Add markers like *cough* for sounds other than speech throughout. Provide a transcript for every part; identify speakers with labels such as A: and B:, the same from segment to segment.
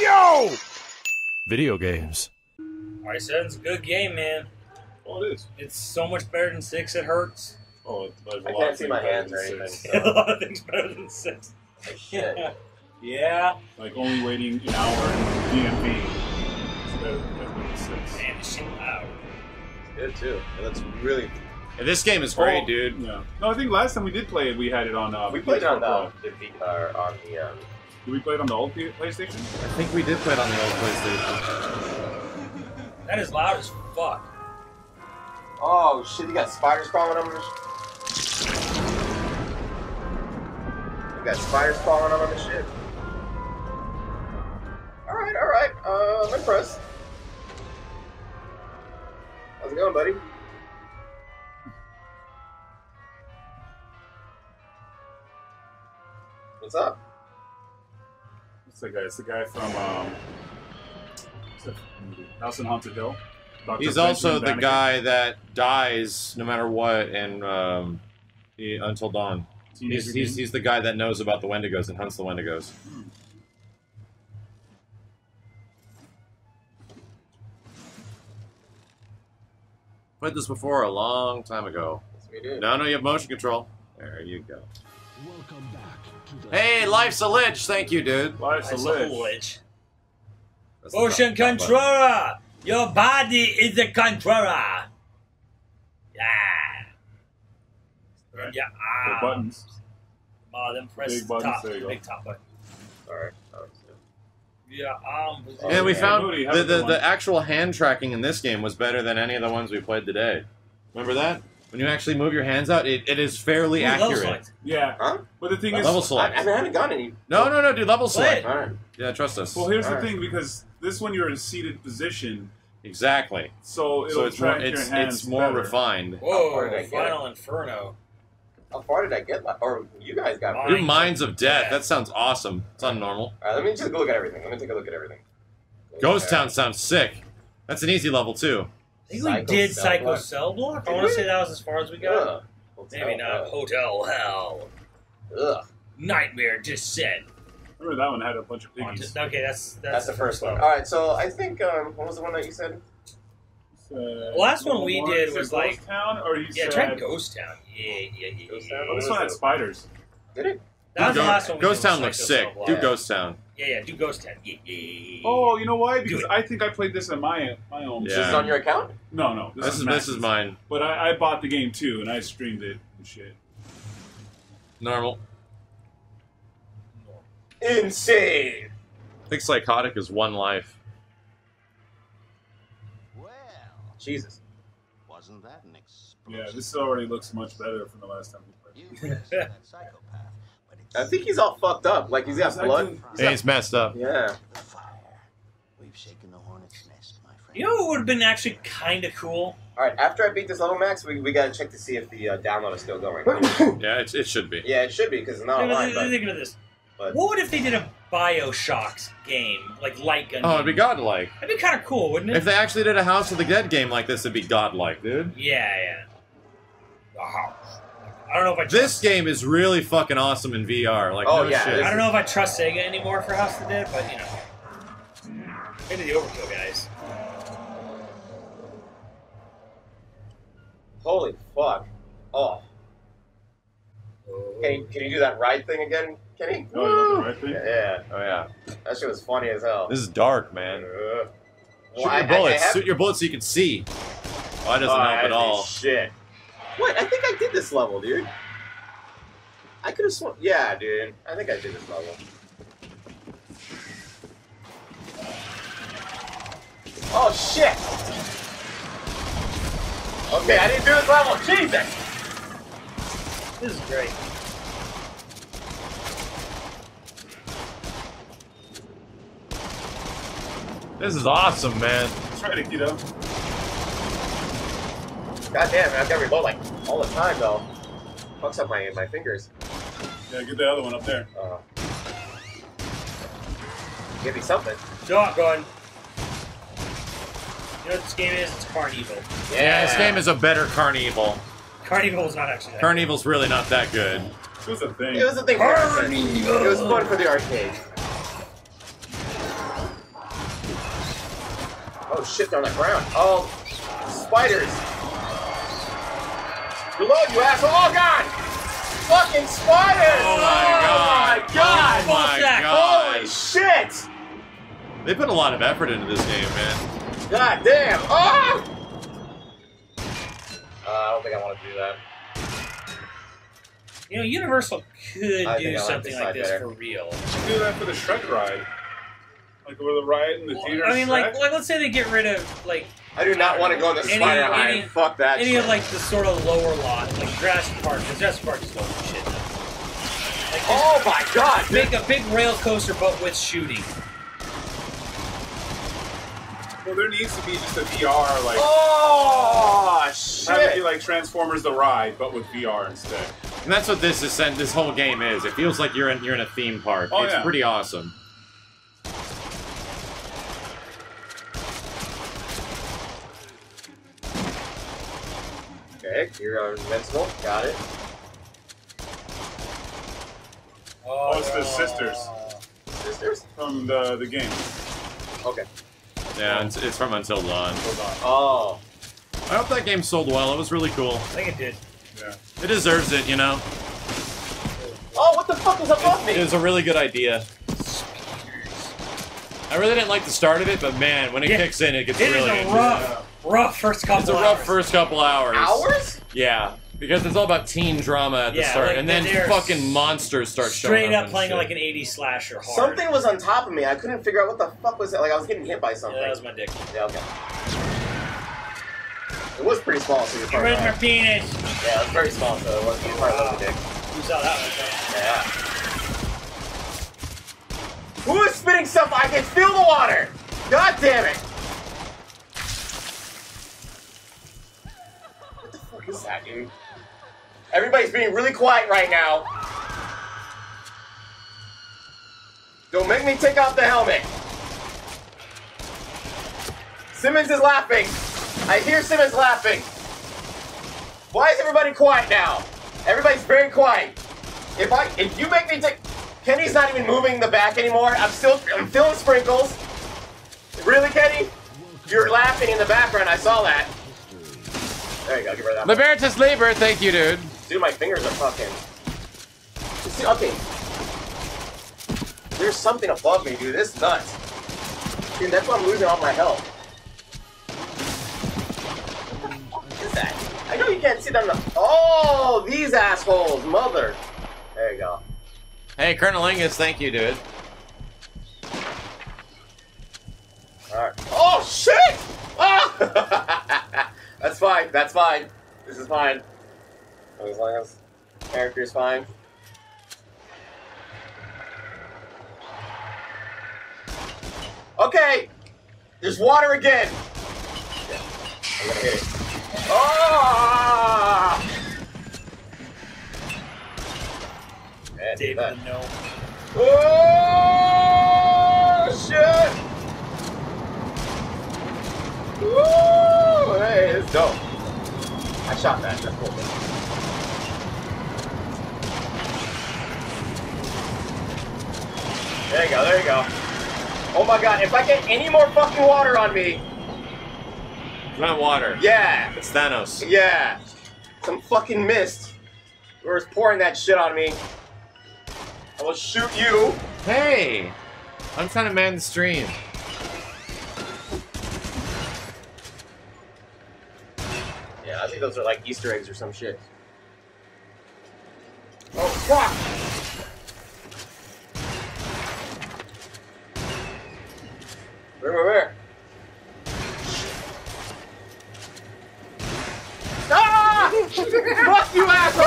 A: Yo! Video games.
B: Alright, seven's a good game, man.
C: Oh, it is.
B: It's so much better than six. It hurts.
C: Oh, it's there's a
D: I
C: lot
D: can't
C: of
D: see my hands
C: than
D: or anything. *laughs*
C: six.
B: a lot of things better than six.
D: Like, shit. *laughs*
B: Yeah.
C: Like only waiting an hour in DMV. It's better better than six.
B: Man, this shit loud.
D: It's Good too. It looks really.
E: Yeah, this game is great,
C: Oh,
E: dude.
C: Yeah. No, I think last time we did play it, we had it on. Uh,
D: We played on
C: PS4
D: the, the V- uh, on the um,
C: Did we play it on the old PlayStation?
E: I think we did play it on the old PlayStation.
B: That is loud as fuck.
D: Oh shit! You got spiders crawling on the. You got spiders crawling on the shit. All right, all right. Uh, I'm impressed. How's it going, buddy? What's up?
C: It's the guy. It's the guy from um, what's that movie? House on Haunted Hill. Dr.
E: He's
C: Benjamin
E: also the
C: Banneker.
E: guy that dies no matter what in um, he, Until Dawn.
C: Teenage
E: He's, he's,
C: Mutant-
E: he's the guy that knows about the Wendigos and hunts the Wendigos. Played this before a long time ago.
D: Yes, we do.
E: No, no, you have motion control. There you go.
F: Welcome back to the
E: Hey, life's a lich. Thank you, dude.
C: Life's a
B: That's
C: lich.
B: lich.
E: That's the
B: Motion
E: top- top button.
B: controller! Your body is a controller! Yeah!
C: Right.
B: Yeah,
C: The
B: ah.
C: buttons.
B: Oh, then press
C: Big buttons,
B: top,
C: there you go.
B: big top button.
D: Sorry. Oh, it's-
B: Yeah, um.
E: And we
C: Yeah,
E: found
C: Moody,
E: the, the, the actual hand tracking in this game was better than any of the ones we played today. Remember that? When you actually move your hands out, it, it is fairly
B: Ooh, level
E: accurate.
B: select.
C: Yeah.
D: Huh?
C: But the thing is,
E: Level
D: I,
E: select.
D: I haven't gotten any.
E: No, no, no, dude. Level select.
D: All right.
E: Yeah, trust us.
C: well, here's the
D: Alright.
C: thing because this one you're in seated position,
E: Exactly.
C: so it'll
E: So it's more
C: track your
E: it's
C: hands
E: it's more
C: better.
E: refined.
D: How far did I
B: Whoa,
D: get?
B: Final Inferno.
D: How far did I get? la- Or you guys got?
B: Mine.
E: Dude, Mines of Death.
B: Yeah.
E: That sounds awesome. It's not normal.
D: All right, let me just go look at everything. Let me take a look at everything.
E: Ghost Town sounds sick. That's an easy level too.
B: I think we
D: Psycho
B: did
D: Cell
B: Psycho
D: Block.
B: Cell Block. I want to say that was as far as we got.
D: Ugh.
B: Maybe not. Hotel Hell.
D: Ugh.
B: Nightmare Descent.
C: Remember that one had a bunch of piggies.
B: Okay, that's that's,
D: That's the first one.
B: one.
D: All right, so I think um, what was the one that you said?
C: Uh,
B: Last one we did was
C: it
B: like-
C: Ghost Town, or you
B: Yeah,
C: said
B: try Ghost Town. Yeah, yeah, yeah.
D: Ghost Town?
C: Oh, this one had spiders.
D: Did it?
B: That was the last one. we
E: Ghost
B: did
E: Town looks sick. Do Ghost Town.
B: Yeah, yeah, do Ghost Town. Yeah, yeah, yeah, yeah.
C: Oh, you know why? Because. I think I played this at my my own.
E: Yeah.
D: This is on your account?
C: No, no.
E: This, is this
C: Max's.
E: is mine.
C: But I, I bought the game too, and I streamed it and shit.
E: Normal.
D: Insane.
E: I think psychotic is one life.
F: Well,
D: Jesus.
F: wasn't that an explosive?
C: Yeah, this already looks much better from the last time we
F: You
C: played.
F: may see that psychopath, but it's
D: I think he's all fucked up. Like he's got blood. He's
E: Hey,
D: got-
E: it's messed up.
D: yeah.
F: We've shaken the hornet's nest, my friend.
B: You know what would have been actually kind of cool?
D: All right. After I beat this level max, we, we gotta check to see if the uh, download is still going. *coughs*
E: Yeah, it, it should be.
D: yeah, it should be because it's not
B: Think
D: online. But,
B: Think of this.
D: but
B: What would if they did a Bioshock game, like light gun?
E: Oh, it'd be godlike.
B: That'd be kind of cool, wouldn't it?
E: If they actually did a House of the Dead game like this, it'd be godlike, dude.
B: yeah, yeah. The house. I don't know if I trust,
E: This game is really fucking awesome in VR. Like,
D: Oh,
E: no
D: yeah,
E: shit.
B: I don't know if I trust Sega anymore for House of the Dead, but you know, maybe the Overkill guys.
D: holy fuck. Oh, can you, can you do that ride thing again, Kenny?
C: Oh, you the right thing?
D: Yeah, yeah.
E: Oh yeah.
D: that shit was funny as hell.
E: This is dark, man.
D: Uh,
E: Shoot
D: well,
E: your
D: I- I
E: bullets.
D: have-
E: Shoot your bullets so you can see. Oh, that doesn't
D: Oh,
E: help at
D: that's
E: all.
D: Shit. What? I think I did this level, dude. I could have sworn. Yeah, dude. I think I did this level. Oh shit! Okay, I didn't do this level. Jesus!
B: This is great.
E: This is awesome, man.
C: Try to get up.
D: God damn, man, I've got to reload like all the time, though. Fucks up my, my fingers.
C: Yeah, get the other one up there.
D: Uh, give me something.
B: Shotgun. You know what this game is? It's Carnival.
E: Yeah, yeah this game is a better Carnival.
B: Carnival's not actually that
E: Carnival's good. really not that good.
C: It was a thing.
D: It was a thing.
B: Carnival!
D: It was fun for the arcade. Oh, shit, on the ground. Oh, spiders! Reload, you asshole. Oh, God! Fucking spiders!
E: Oh, my God.
D: my God!
E: Oh my
B: that.
E: god.
D: Holy shit!
E: They put a lot of effort into this game, man.
D: God damn! Oh! Uh, I don't think I want to do that.
B: You know, Universal could
D: I
B: do
D: think like
B: something like this
D: better.
B: for real.
C: You do that for the Shrek ride. Like with the ride in the theater.
B: I mean,
C: Shrek.
B: like, like, let's say they get rid of like
D: I do not want to go on the
B: Any-
D: spider
B: any-
D: Fuck that
B: any
D: shit.
B: of like the sort of lower lot, like Jurassic Park. Because Jurassic Park is going to shit. Like,
D: oh my god!
B: make a big rail coaster, but with shooting.
C: well, there needs to be just a VR like.
D: Oh
C: Have it
D: shit!
C: be like Transformers the ride, but with VR instead.
E: And that's what this is. This whole game is. It feels like you're in you're in a theme park.
C: Oh,
E: it's
C: yeah.
E: pretty awesome.
D: Okay, you're invincible. Got it.
B: Oh,
C: it's the sisters.
D: Sisters?
C: From the the game.
D: Okay.
E: Yeah, it's, it's from Until Dawn.
C: Hold on.
D: Oh.
E: I hope that game sold well. It was really cool.
B: I think it did.
C: Yeah.
E: It deserves it, you know.
D: Oh, what the fuck is above
E: It
D: me?
E: was a really good idea. I really didn't like the start of it, but man, when it
B: Yeah.
E: kicks in, it gets
B: It is
E: really.
B: a
E: interesting.
B: rough, rough first couple.
E: It's a rough
B: hours.
E: first couple hours.
D: Hours?
E: Yeah, because it's all about teen drama at the
B: Yeah,
E: start,
B: like,
E: and then fucking monsters start showing
B: Straight
E: up.
B: up playing
E: shit.
B: like an 80s slasher hard.
D: Something was on top of me. I couldn't figure out what the fuck was that. Like I was getting hit by
B: Yeah,
D: something.
B: that was my dick.
D: Yeah, okay. It was pretty small, so you're
B: Get
D: probably
B: rid of my penis.
D: Yeah, it was very small, so it wasn't you probably love the dick.
B: You saw that one.
D: Yeah. Who is spitting stuff? I can feel the water! God damn it! Is that, dude? Everybody's being really quiet right now. Don't make me take off the helmet. Simmons is laughing. I hear Simmons laughing. Why is everybody quiet now? Everybody's very quiet. If I, if you make me take, Kenny's not even moving the back anymore. I'm still, I'm feeling sprinkles. Really, Kenny? You're laughing in the background. I saw that. There you go. Rid of that.
E: Libertas Labor, thank you, dude.
D: Dude, my fingers are fucking. Okay. There's something above me, dude. This is nuts. Dude, that's why I'm losing all my health. What is that? I know you can't see them. Oh, these assholes, mother. There you go.
E: Hey, Colonel Ingus, thank you, dude.
D: All right. Oh shit! Ah! *laughs* that's fine. That's fine. This is fine. As long as character is fine. Okay. There's water again. I'm gonna hit it. Ah! Man,
B: David
D: that.
B: the
D: Oh shit! Woo! Dope. I shot that. That's cool. There you go. There you go. Oh my god! If I get any more fucking water on me,
E: Not water.
D: yeah,
E: It's Thanos.
D: yeah, some fucking mist. Whoever's pouring that shit on me, I will shoot you.
E: Hey! I'm trying to man the stream.
D: Yeah, I think those are like Easter eggs or some shit. Oh fuck! Where, where, where? Ah! *laughs* fuck you, asshole!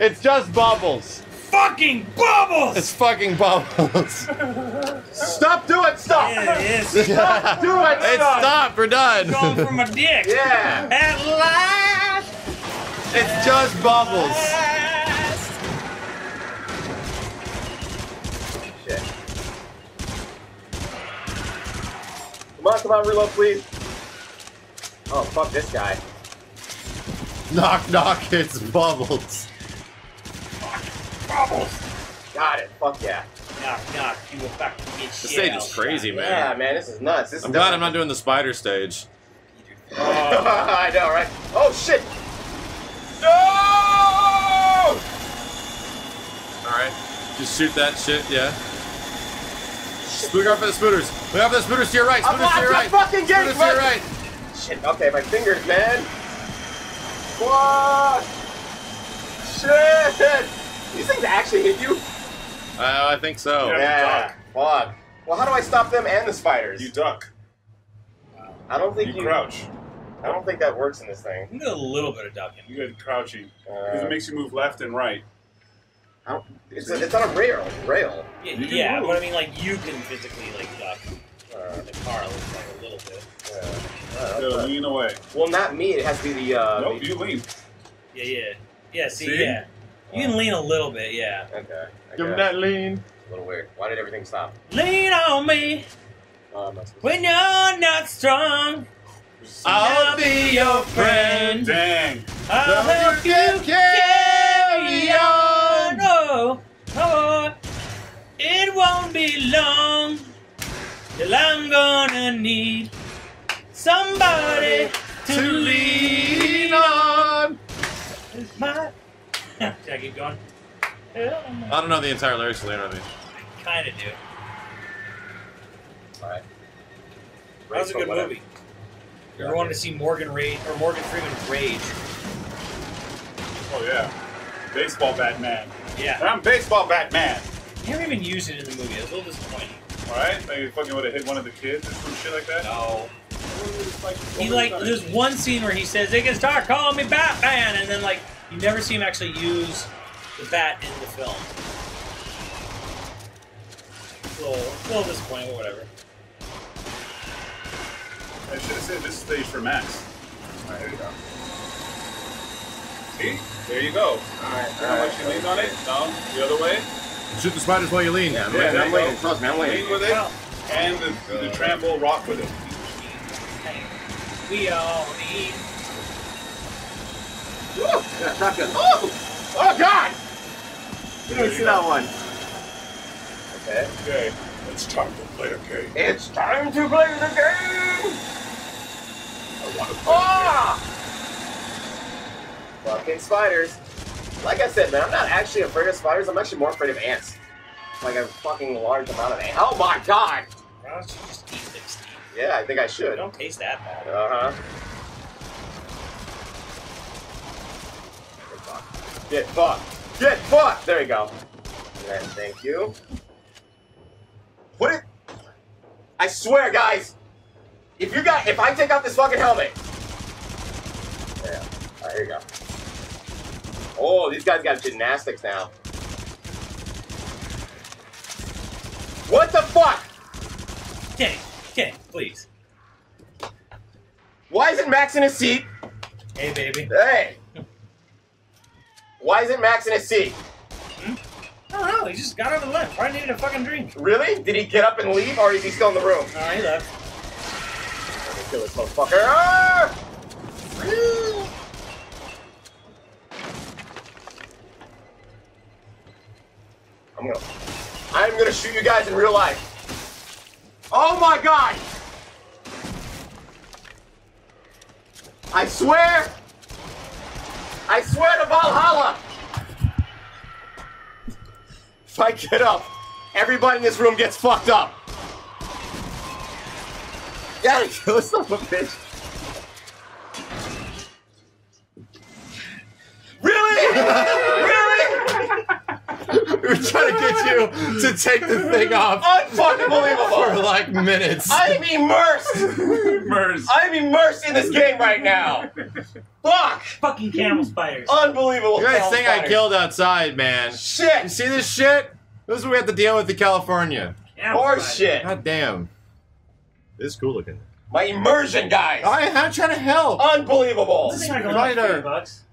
E: It's just bubbles.
B: Fucking bubbles!
E: It's fucking bubbles. *laughs*
D: Stop doing stuff!
B: Yeah, it is.
D: Stop doing
E: It's
D: stuff!
E: stop. We're done.
B: Going for my dick. *laughs*
D: Yeah!
B: At last!
E: It's just bubbles.
B: Last!
D: Shit. Come on, come on, reload, please. Oh, fuck this guy.
E: Knock knock. It's bubbles.
B: Bubbles!
D: Got it. Fuck yeah.
B: Knock, knock, you will back to get
E: This stage is crazy, man.
D: Yeah, man, this is nuts. This
E: I'm glad I'm not doing the spider stage. *laughs*
D: I know, right? Oh shit! No!
E: Alright. Just shoot that shit, yeah. Look out for the spooters. Look out for the spooters to your right.
D: I'm
E: Spooters to your
D: not
E: right.
D: fucking getting
E: Spooters to your
D: right.
E: right.
D: Shit. Okay, my fingers, man. What? Shit! These things actually hit you?
E: Uh, I think so.
C: Yeah.
D: Yeah. Fuck. Well, how do I stop them and the spiders?
C: You duck.
D: I don't think
C: You
D: you.
C: crouch.
D: I don't think that works in this thing.
B: I'm doing a little bit of ducking.
C: You get crouching. Because
D: Uh,
C: it makes you move left and right.
D: I don't- it's, a, it's on a rail. Rail.
B: Yeah,
C: You can
B: yeah
C: move.
B: but I mean, like, you can physically, like, duck.
D: Uh,
B: In the car, looks like a little bit.
D: yeah.
C: You
D: Uh,
C: gotta
D: uh,
C: lean away.
D: well, not me. It has to be the. Uh,
C: nope,
D: the-
C: you lean.
B: Yeah, yeah. Yeah, see,
C: See?
B: yeah. You can lean a little bit, yeah.
D: Okay.
E: Give him
D: okay.
E: that lean.
D: A little weird. Why did everything stop?
B: Lean on me
D: Uh,
B: when you're not strong.
E: I'll be your friend.
C: Dang.
B: I'll
E: So
B: help
E: you
B: you
E: can carry
B: carry on. Oh, oh, it won't be long till I'm gonna need somebody to
E: To
B: I keep going?
E: I don't know the entire lyrics to lean on me.
B: Kind of do.
D: Alright.
B: That was a good movie. You ever wanted to see Morgan Rage or Morgan Freeman rage?
C: Oh, yeah. Baseball Batman.
B: Yeah.
C: I'm Baseball Batman.
B: They never even used it in the movie. It was a little disappointing.
C: Alright? Like, you fucking would have hit one of the kids or some shit like that.
B: No. He like there's one scene where he says they can start calling me Batman, and then like you never see him actually use the bat in the film. A little, a little disappointing, but whatever.
C: I should have said this stage for Max. Alright, there you go. See? There you go.
D: Alright,
C: How much you lean on it? Down the other way.
E: Shoot the spiders while you lean.
D: Yeah, I'm,
C: Yeah,
D: leaning,
C: there
D: I'm
C: you
D: leaning. Trust me, I'm
C: Lean with it.
B: Well,
C: And the, the trample rock with it.
B: we all need.
D: Woo! Yeah, shotgun. Oh! Oh, God! You didn't see that one. Okay.
C: Okay. It's time to play a game.
D: It's time to play the game!
C: I want to play
D: Ah! Fucking spiders. Like I said, man, I'm not actually afraid of spiders. I'm actually more afraid of ants. Like a fucking large amount of ants. Oh my god!
B: Why don't you just eat this? Steve?
D: Yeah, I think I should. Uh
B: don't taste that bad.
D: Uh huh. Get fucked. Get fucked. Get fucked! There you go. Yeah, thank you. What it? I swear, guys. If you got, if I take off this fucking helmet. Yeah. Alright, here you go. Oh, these guys got gymnastics now. What the fuck?
B: Kenny, Kenny, please.
D: Why isn't Max in his seat?
B: Hey, baby.
D: Hey! Why isn't Max in a seat?
B: I don't know. He just got over the limb. Probably needed a fucking drink.
D: Really? Did he get up and leave, or is he still in the room?
B: Right, he left.
D: Let me kill this motherfucker. Ah! I'm gonna. I'm gonna shoot you guys in real life. Oh my god! I swear! I swear to Valhalla! If I get up, everybody in this room gets fucked up. Gotta *laughs* kill son of a bitch. Really? really?
E: we were trying to get you to take the thing off
D: Unfucking
E: for like minutes.
D: I'm immersed.
C: Mers.
D: I'm immersed in this game right now. Fuck.
B: Fucking camel spiders.
D: Unbelievable.
E: You guys
D: Hell
E: think I killed outside, man.
D: Shit!
E: You see this shit? This is what we have to deal with in California.
B: Camel
D: Horse
B: spiders.
D: shit.
E: God damn. This is cool looking.
D: My immersion, guys.
E: I, I'm trying to help.
D: Unbelievable.
B: This thing like only
E: Spider.
B: 50 bucks.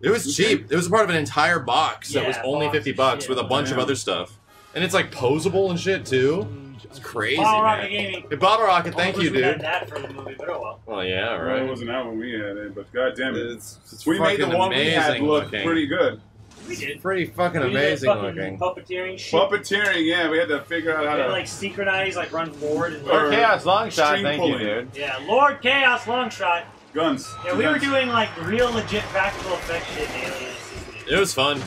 E: It was cheap. It was part of an entire box that was only
B: box
E: 50 bucks
B: shit.
E: with a bunch of other stuff. And it's like posable and shit too. It's crazy,
B: Bottle Rocket
E: man.
B: Gaming.
E: Hey, Bottle Rocket, thank you,
B: wish we had
E: dude.
B: that for the movie, but oh well.
E: Well, yeah,
C: Well, it wasn't out when we had it, but goddamn it.
E: It's, it's
C: we made the one we had look
E: looking.
C: pretty good.
B: We did.
E: Pretty fucking
B: We
E: amazing
B: fucking
E: looking.
B: Puppeteering shit.
C: Puppeteering, yeah, we had to figure out how
B: had,
C: to.
B: like synchronize, like run forward and
C: Or-
E: Lord Chaos long shot,
C: string
E: thank you, dude.
B: yeah, Lord Chaos long shot.
C: guns.
B: Yeah, we were doing like real legit practical effect shit in Aliens.
E: It was fun.
B: In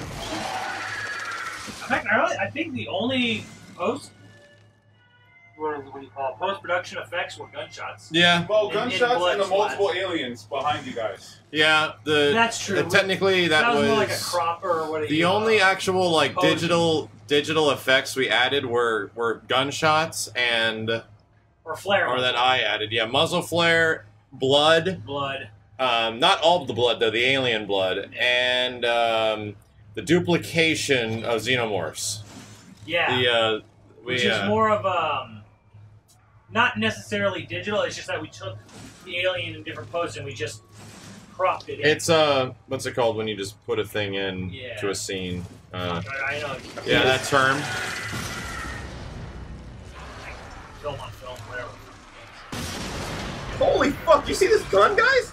B: fact, I, really, I think the only post what, what do you call post production effects were gunshots.
E: Yeah,
C: Well,
B: in- in
C: gunshots
B: blood
C: and the multiple
B: splats.
C: aliens behind you guys.
E: yeah. The
B: That's true.
E: uh, technically that,
B: That was,
E: was,
B: more like a crop or what?
E: the
B: you,
E: only
B: uh,
E: actual like
B: Posing.
E: digital digital effects we added were were gunshots and
B: or flare
E: or that I added. Yeah, muzzle flare, blood.
B: blood.
E: Um, not all the blood though, the alien blood, and um, the duplication of xenomorphs.
B: Yeah,
E: The uh, we,
B: which is
E: uh,
B: more of um, not necessarily digital. It's just that we took the alien in different poses and we just cropped it. In.
E: It's uh, what's it called when you just put a thing in
B: Yeah.
E: to a scene? Uh,
B: I, I know.
E: yeah, that term.
B: film on film, whatever.
D: Holy fuck! You see this gun, guys?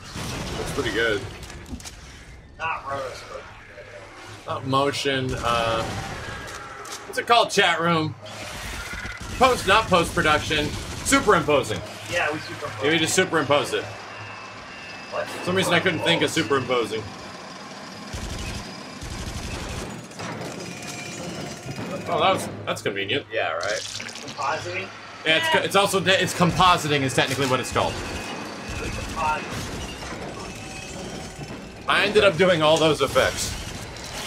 E: That's pretty good.
B: Not rose, but
E: Not motion. Uh, what's it called? Chat room. Post, not post production. Superimposing.
B: yeah, we super.
E: Yeah, we just superimposed it.
B: What?
E: For some reason I couldn't think of superimposing. Oh, that was that's convenient.
D: Yeah, right.
B: Compositing.
E: Yeah, it's, co- it's also it's compositing is technically what it's called.
B: Compositing.
E: I ended up doing all those effects.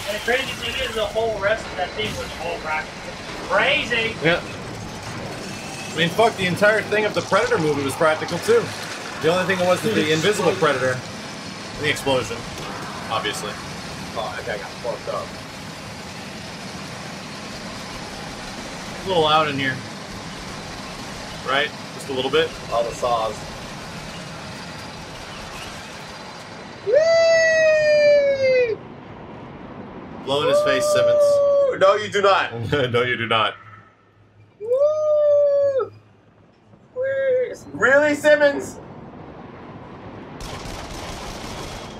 B: And the crazy thing is, the whole rest of that thing was all practical. Crazy.
E: Yeah. I mean, fuck, the entire thing of the Predator movie was practical too. The only thing it was that the invisible Predator, the explosion, obviously.
D: Oh, I think I got fucked up.
E: It's a little loud in here. Right? Just a little bit.
D: All the saws.
E: Blow in his face, Simmons.
D: No, you do not. *laughs*
E: no, you do not.
D: Woo! Woo! Really, Simmons?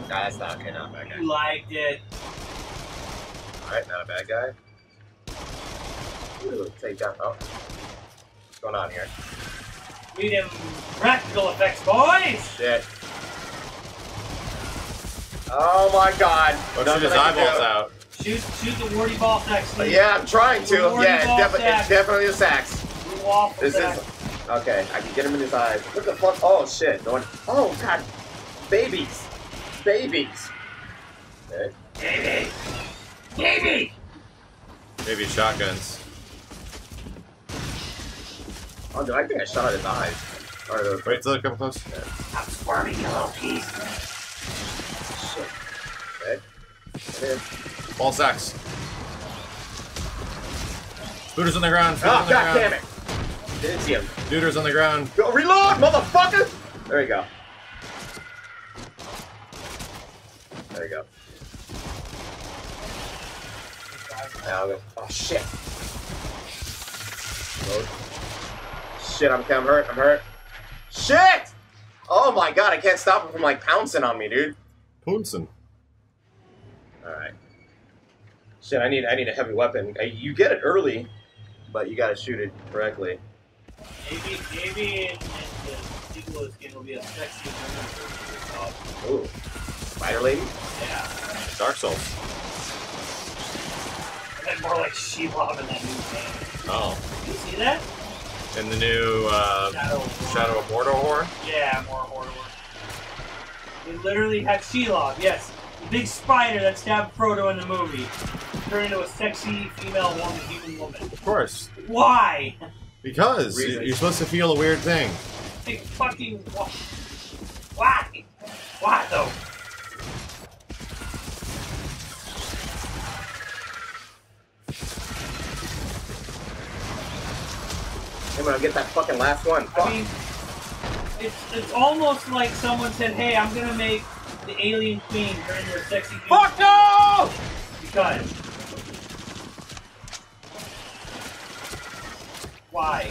D: Nah, that's not okay. Not a bad guy.
B: You liked it.
D: All right, not a bad guy. Ooh, take down. Oh, what's going on here?
B: We them practical effects, boys.
D: Shit. Oh my God!
E: Oh, shoot his eyeballs out.
B: Shoot, shoot the warty ball sex. Steve.
D: Yeah, I'm trying to. Yeah, it's,
B: ball
D: defi- it's definitely a sax. This
B: sack.
D: is okay. I can get him in his eyes. What the fuck? Oh shit! No one. Oh god! Babies, babies. Okay.
B: Baby. Baby.
E: Maybe shotguns.
D: Oh, dude, I think I shot at his eyes. Or the
E: Wait till it comes close.
B: I'm squirming, you little piece.
D: shit. Okay. Get in.
E: Ball sacks. Looters on the ground.
D: Oh
E: Looters on the
D: god
E: ground.
D: damn it! Didn't see him.
E: Looters on the ground.
D: Go reload, motherfucker! There you go. There you go. Now oh shit. Shit, I'm, I'm hurt, I'm hurt. Shit! Oh my god, I can't stop him from like pouncing on me, dude.
E: Pouncing.
D: Alright. Shit, I need I need a heavy weapon. Uh, You get it early, but you gotta shoot it correctly.
B: Maybe, maybe in, in the sequel skin will be a sexy woman.
D: Ooh. Spider lady?
B: Yeah.
E: Dark Souls.
B: And then more like She-Ra in that new game.
E: Oh.
B: You see that?
E: In the new uh,
B: Shadow. of.
E: Shadow of Mordor horror.
B: Yeah, more horror. We literally have Shelob, yes. The big spider that stabbed Frodo in the movie. Turned into a sexy female woman, human woman.
E: Of course.
B: Why? *laughs*
E: Because
D: Reasons.
E: you're supposed to feel a weird thing.
B: Big fucking why? Why? Why though?
D: I'm gonna get that fucking last one. Fuck.
B: I mean, it's it's almost like someone said, "Hey, I'm gonna make the alien queen turn into a sexy human."
D: Fuck no!
B: Because why?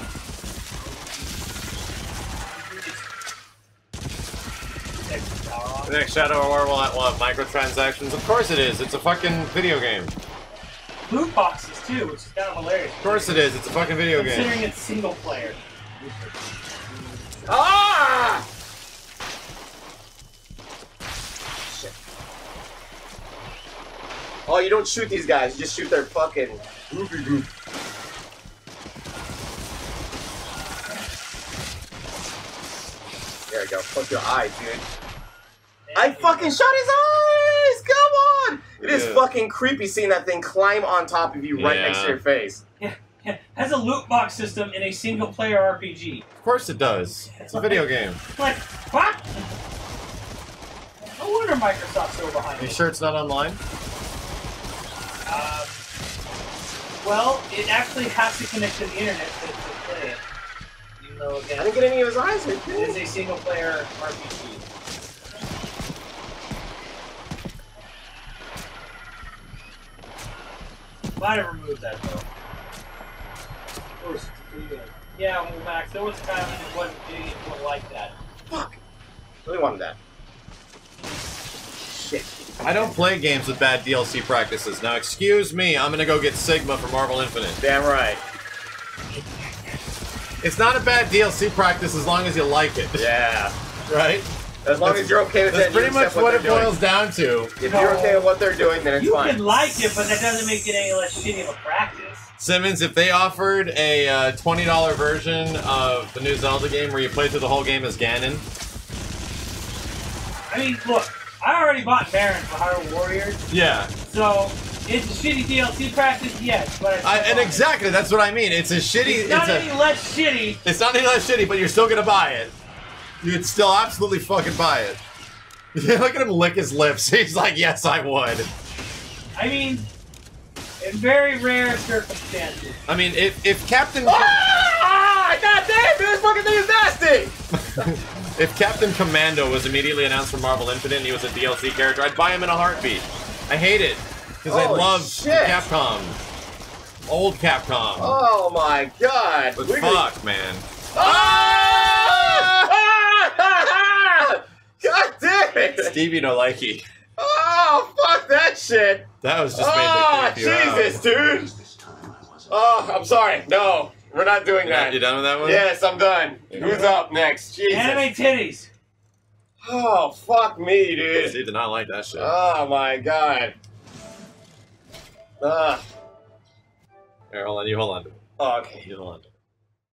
B: Sexy power on.
E: The next Shadow of War will have microtransactions. Of course it is. It's a fucking video game.
B: Loot boxes too, which is kind of hilarious. Of
E: course it is. It's a fucking video game.
B: Considering it's single player.
D: Ah! Shit. Oh, you don't shoot these guys. You just shoot their fucking There we go. Fuck your eyes, dude. I fucking shot his eyes! Come on! It is
E: Yeah.
D: fucking creepy seeing that thing climb on top of you right next to your face.
B: Yeah, has a loot box system in a single player RPG.
E: Of course it does. It's a video game.
B: Like, what? No wonder Microsoft's so behind
E: Are you
B: it.
E: sure it's not online?
B: Um, well, it actually has to connect to the internet to, to play it. Even though,
D: I didn't get any of his eyes. Right
B: it is a single player RPG. Might have removed that though. Of course, it's pretty good. Yeah, well, Max, there was a time when it wasn't doing it quite like that.
D: Fuck. Really wanted that. Shit.
E: I don't play games with bad DLC practices. Now, excuse me, I'm gonna go get Sigma for Marvel Infinite.
D: Damn right.
E: It's not a bad DLC practice as long as you like it.
D: Yeah.
E: Right?
D: As long
E: That's-
D: as you're okay with it.
E: That's
D: and
E: pretty much
D: accept
E: what it
D: doing.
E: boils down to.
D: If you're okay with what they're doing, then it's
B: You
D: fine.
B: can like it, but that doesn't make it any less shitty of a practice.
E: Simmons, if they offered a uh, $20 version of the new Zelda game where you play through the whole game as Ganon,
B: I mean, look, I already bought Baron for Hyrule Warriors,
E: yeah.
B: so it's a shitty DLC practice, yes, but
E: I, and
B: it.
E: exactly, that's what I mean. It's a shitty.
B: It's
E: It's,
B: not
E: a,
B: any less shitty.
E: it's not any less shitty, but you're still gonna buy it. You'd still absolutely fucking buy it. *laughs* Look at him lick his lips. *laughs* He's like, yes, I would.
B: I mean, in very rare circumstances.
E: I mean, if if Captain
D: Ah! God damn! This fucking thing is nasty! *laughs*
E: if Captain Commando was immediately announced for Marvel Infinite and he was a DLC character, I'd buy him in a heartbeat. I hate it because I love
D: shit.
E: Capcom, old Capcom.
D: Oh my god!
E: but
D: We-
E: fuck, man.
D: Ah! Ah! *laughs* God damn it!
E: Stevie no likey.
D: Oh, fuck that shit!
E: That was just
D: Oh,
E: made to creep you out.
D: Jesus, dude! Oh, I'm sorry. No, we're not doing
E: You done,
D: that.
E: you done with that one?
D: Yes, I'm done. Who's up next? Jesus.
B: Anime titties.
D: Oh, fuck me, dude.
E: Steve did not like that shit.
D: Oh my god. Ah.
E: Here, hold on. You hold on. to it.
D: Oh, okay.
E: You hold on.